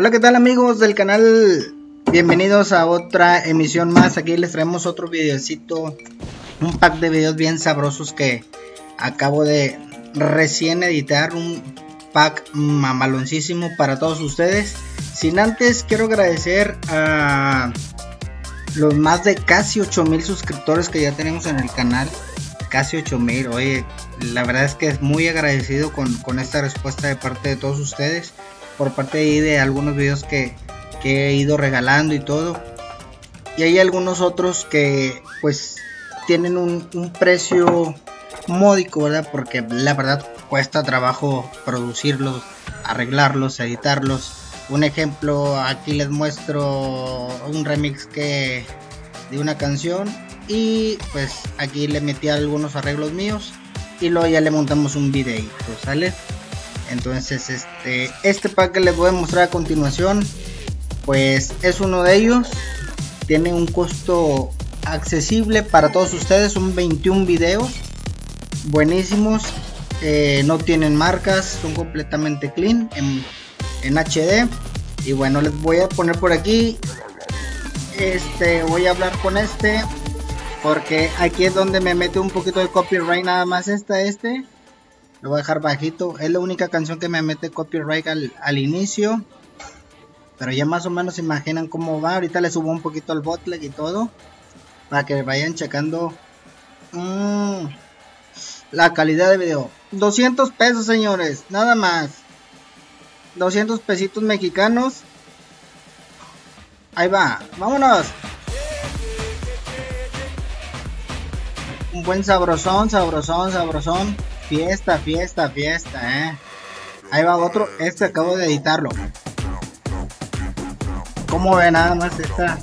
Hola, ¿qué tal amigos del canal? Bienvenidos a otra emisión más. Aquí les traemos otro videocito, un pack de videos bien sabrosos que acabo de recién editar. Un pack mamaloncísimo para todos ustedes. Sin antes, quiero agradecer a los más de casi 8000 suscriptores que ya tenemos en el canal. Casi 8000. Oye, la verdad es que es muy agradecido con, con esta respuesta de parte de todos ustedes por parte de, algunos videos que, he ido regalando y todo. Y hay algunos otros que pues tienen un, precio módico, ¿verdad? Porque la verdad cuesta trabajo producirlos, arreglarlos, editarlos. Un ejemplo, aquí les muestro un remix que de una canción y pues aquí le metí algunos arreglos míos y luego ya le montamos un videito, ¿sale? Entonces, este, este pack que les voy a mostrar a continuación, pues es uno de ellos. Tiene un costo accesible para todos ustedes, son 21 videos buenísimos. Eh, no tienen marcas, son completamente clean en, HD. Y bueno, les voy a poner por aquí. Este, voy a hablar con este. Porque aquí es donde me mete un poquito de copyright nada más esta, este. Lo voy a dejar bajito. Es la única canción que me mete copyright al, inicio. Pero ya más o menos se imaginan cómo va. Ahorita le subo un poquito al botleg y todo. Para que vayan checando mm, la calidad de video. 200 pesos, señores. Nada más. 200 pesitos mexicanos. Ahí va. Vámonos. Un buen sabrosón, sabrosón, sabrosón. Fiesta, fiesta, fiesta, eh. Ahí va otro. Este acabo de editarlo. Como ve nada más esta?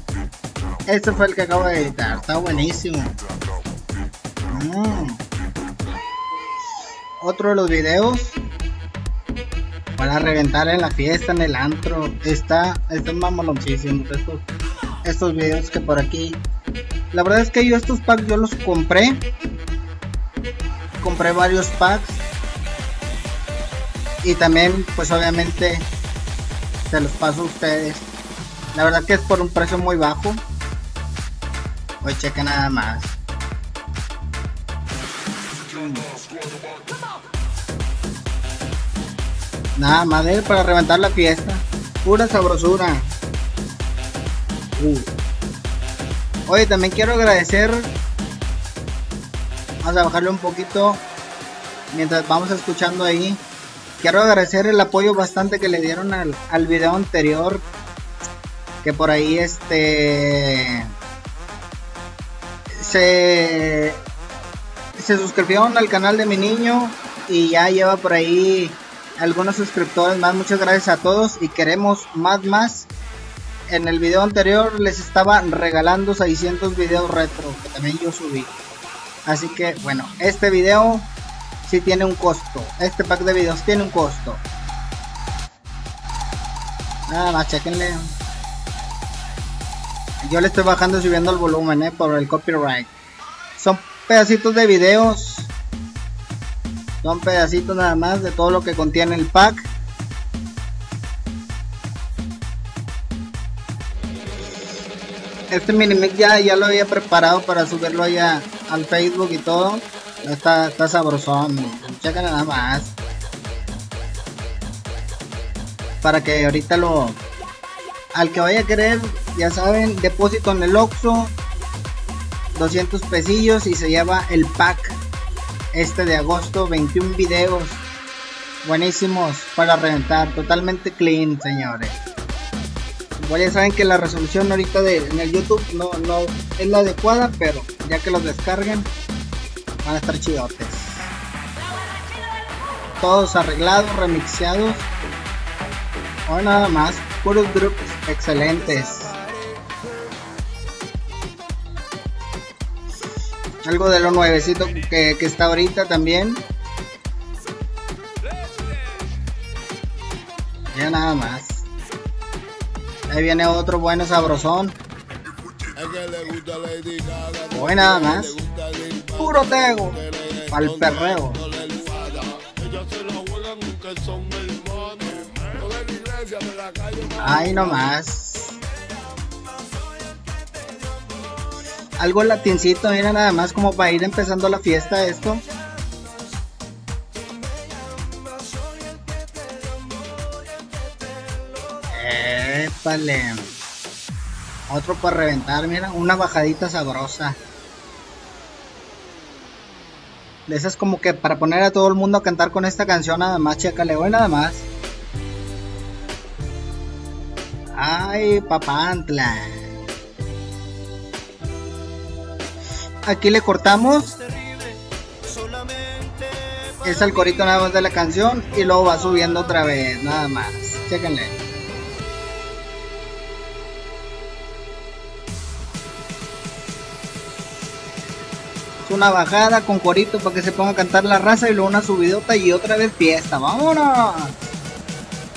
Este fue el que acabo de editar. Está buenísimo. Mm. Otro de los videos. Para reventar en la fiesta, en el antro. Está, está mamaloncísimo. Estos, estos videos que por aquí. La verdad es que yo estos packs yo los compré compré varios packs. Y también pues obviamente se los paso a ustedes. La verdad que es por un precio muy bajo. Hoy cheque nada más. Nada más de para reventar la fiesta. Pura sabrosura. Uh. oye también quiero agradecer Vamos a bajarle un poquito mientras vamos escuchando ahí. Quiero agradecer el apoyo bastante que le dieron al, al video anterior. Que por ahí este se, se suscribieron al canal de mi niño y ya lleva por ahí algunos suscriptores más. Muchas gracias a todos y queremos más más. En el video anterior les estaba regalando 600 videos retro que también yo subí. Así que bueno, este video sí tiene un costo. Este pack de videos tiene un costo. Nada más, chequenle. Yo le estoy bajando y subiendo el volumen, eh, por el copyright. Son pedacitos de videos. Son pedacitos nada más de todo lo que contiene el pack. Este mini ya, ya lo había preparado para subirlo allá al Facebook y todo. Está, está sabrosón. Checa nada más. Para que ahorita lo... Al que vaya a querer, ya saben, depósito en el Oxxo. 200 pesillos y se lleva el pack este de agosto 21 videos buenísimos para reventar totalmente clean señores bueno, ya saben que la resolución ahorita de, en el YouTube no, no es la adecuada pero ya que los descarguen van a estar chidotes. Todos arreglados remixeados. O nada más puros grupos excelentes. Algo de lo nuevecito que, que está ahorita también. Ya nada más. Ahí viene otro bueno sabrosón Hoy nada más. Puro tego. Al perreo. Ay, no más. Algo latincito, mira nada más como para ir empezando la fiesta esto. Épale. Otro para reventar, mira, una bajadita sabrosa. De esas como que para poner a todo el mundo a cantar con esta canción nada más, chécale, hoy nada más. Ay, papantla. Aquí le cortamos. Es el corito nada más de la canción y luego va subiendo otra vez, nada más. Chéquenle. Una bajada con corito para que se ponga a cantar la raza y luego una subidota y otra vez fiesta. ¡Vámonos!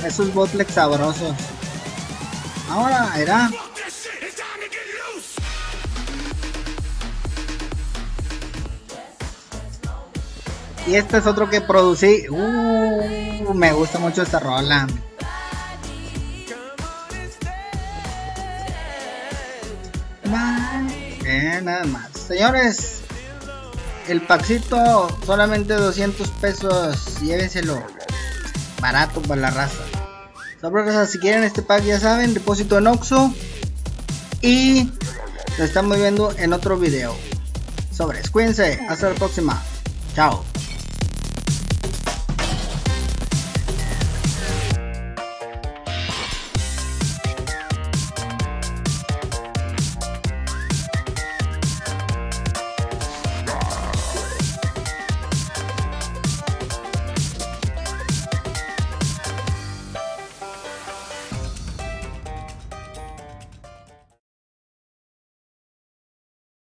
Esos botlegs sabrosos. Ahora, era. Y este es otro que producí. Uh, me gusta mucho esta rola. Eh, nada más. Señores, el paxito solamente 200 pesos. Llévenselo. Barato para la raza. Si quieren este pack ya saben, depósito en Oxo. Y nos estamos viendo en otro video. Sobres, cuídense. Hasta la próxima. Chao.